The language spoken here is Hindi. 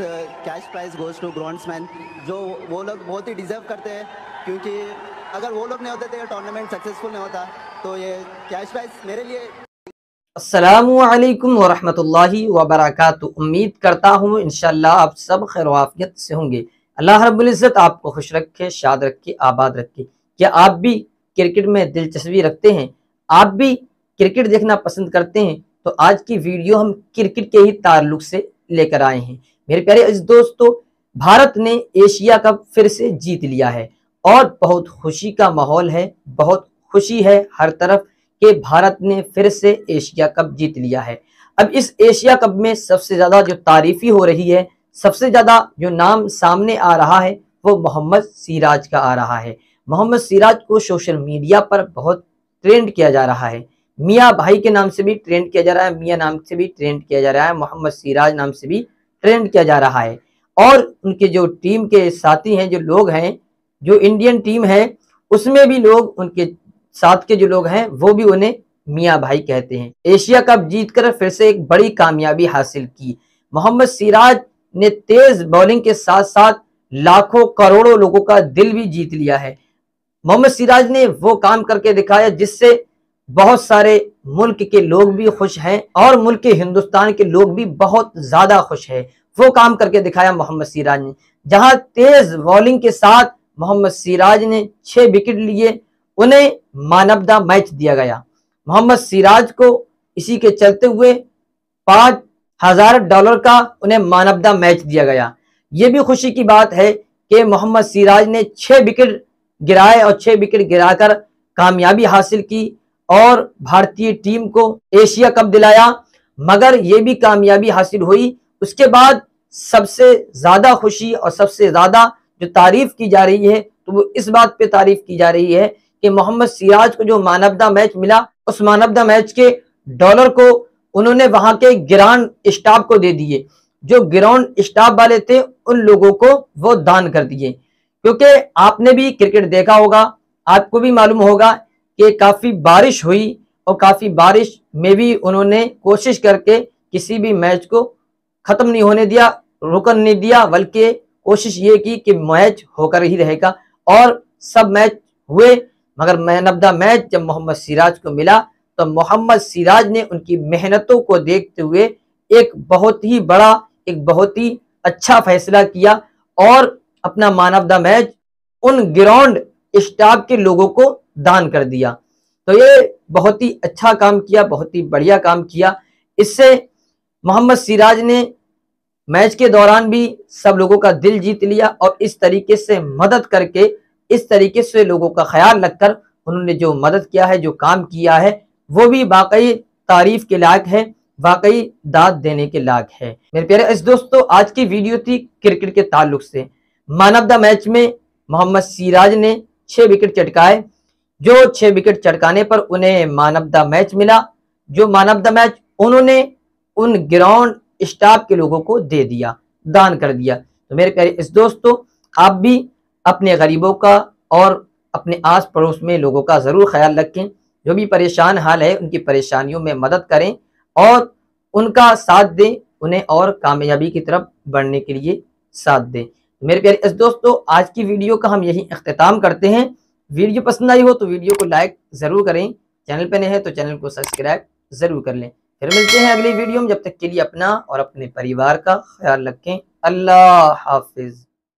Cash prize goes to groundsman जो वो लोग बहुत ही डिजर्व करते हैं, क्योंकि अगर वो लोग नहीं होते तो ये टूर्नामेंट सक्सेसफुल नहीं होता। तो ये कैश प्राइज मेरे लिए असलकम वरहमतुल्लाहि वबरकातुहू। उम्मीद करता हूँ इंशाल्लाह आप सब खैर वाफियत से होंगे। अल्लाह रब्बुल इज़्ज़त आपको खुश रखे, शाद रखे, आबाद रखे। क्या आप भी क्रिकेट में दिलचस्पी रखते हैं? आप भी क्रिकेट देखना पसंद करते हैं? तो आज की वीडियो हम क्रिकेट के ही ताल्लुक से लेकर आए हैं। मेरे प्यारे इस दोस्तों, भारत ने एशिया कप फिर से जीत लिया है और बहुत खुशी का माहौल है, बहुत खुशी है हर तरफ़ कि भारत ने फिर से एशिया कप जीत लिया है। अब इस एशिया कप में सबसे ज़्यादा जो तारीफी हो रही है, सबसे ज़्यादा जो नाम सामने आ रहा है, वो मोहम्मद सिराज का आ रहा है। मोहम्मद सिराज को सोशल मीडिया पर बहुत ट्रेंड किया जा रहा है। मियाँ भाई के नाम से भी ट्रेंड किया जा रहा है, मियाँ नाम से भी ट्रेंड किया जा रहा है, मोहम्मद सिराज नाम से भी ट्रेंड किया जा रहा है। और उनके जो टीम के साथी हैं, जो लोग हैं, जो इंडियन टीम है, उसमें भी लोग, उनके साथ के जो लोग हैं, वो भी उन्हें मियाँ भाई कहते हैं। एशिया कप जीतकर फिर से एक बड़ी कामयाबी हासिल की। मोहम्मद सिराज ने तेज बॉलिंग के साथ साथ लाखों करोड़ों लोगों का दिल भी जीत लिया है। मोहम्मद सिराज ने वो काम करके दिखाया जिससे बहुत सारे मुल्क के लोग भी खुश हैं और मुल्क के हिंदुस्तान के लोग भी बहुत ज़्यादा खुश हैं। वो काम करके दिखाया मोहम्मद सिराज ने। जहाँ तेज बॉलिंग के साथ मोहम्मद सिराज ने छह विकेट लिए, उन्हें मानव द मैच दिया गया। मोहम्मद सिराज को इसी के चलते हुए पाँच हज़ार डॉलर का उन्हें मानव द मैच दिया गया। ये भी खुशी की बात है कि मोहम्मद सिराज ने छह विकेट गिराए और छह विकेट गिराकर कामयाबी हासिल की। और भारतीय टीम को एशिया कप दिलाया, मगर ये भी कामयाबी हासिल हुई। उसके बाद सबसे ज़्यादा खुशी और सबसे ज़्यादा जो तारीफ़ की जा रही है तो वो इस बात पे तारीफ़ की जा रही है कि मोहम्मद सिराज को जो मानवदा मैच मिला, उस मानवदा मैच के डॉलर को उन्होंने वहाँ के ग्राउंड स्टाफ को दे दिए। जो ग्राउंड स्टाफ वाले थे, उन लोगों को वो दान कर दिए। क्योंकि आपने भी क्रिकेट देखा होगा, आपको भी मालूम होगा कि काफ़ी बारिश हुई और काफ़ी बारिश में भी उन्होंने कोशिश करके किसी भी मैच को खत्म नहीं होने दिया रुकन नहीं दिया, बल्कि कोशिश ये की कि मैच होकर ही रहेगा। और सब मैच हुए, मगर मैन ऑफ़ द मैच जब मोहम्मद सिराज को मिला तो मोहम्मद सिराज ने उनकी मेहनतों को देखते हुए एक बहुत ही बड़ा, एक बहुत ही अच्छा फैसला किया और अपना मैन ऑफ़ द मैच उन ग्राउंड स्टाफ के लोगों को दान कर दिया। तो ये बहुत ही अच्छा काम किया, बहुत ही बढ़िया काम किया। इससे मोहम्मद सिराज ने मैच के दौरान भी सब लोगों का दिल जीत लिया और इस तरीके से मदद करके, इस तरीके से लोगों का ख्याल रखकर उन्होंने जो मदद किया है, जो काम किया है, वो भी वाकई तारीफ़ के लायक है, वाकई दाद देने के लायक है। मेरे प्यारे इस दोस्तों, आज की वीडियो थी क्रिकेट के ताल्लुक से। मैन ऑफ़ द मैच में मोहम्मद सिराज ने छह विकेट चटकाए जो छह विकेट चटकाने पर उन्हें मैन ऑफ़ द मैच मिला। जो मैन ऑफ़ द मैच उन्होंने उन ग्राउंड स्टाफ के लोगों को दे दिया, दान कर दिया। तो मेरे प्यारे इस दोस्तों, आप भी अपने गरीबों का और अपने आस पड़ोस में लोगों का ज़रूर ख्याल रखें। जो भी परेशान हाल है, उनकी परेशानियों में मदद करें और उनका साथ दें, उन्हें और कामयाबी की तरफ़ बढ़ने के लिए साथ दें। मेरे प्यारे इस दोस्तों, आज की वीडियो का हम यही अख्ताम करते हैं। वीडियो पसंद आई हो तो वीडियो को लाइक ज़रूर करें। चैनल पर नहीं है तो चैनल को सब्सक्राइब ज़रूर कर लें। फिर मिलते हैं अगली वीडियो में। जब तक के लिए अपना और अपने परिवार का ख्याल रखें। अल्लाह हाफिज़।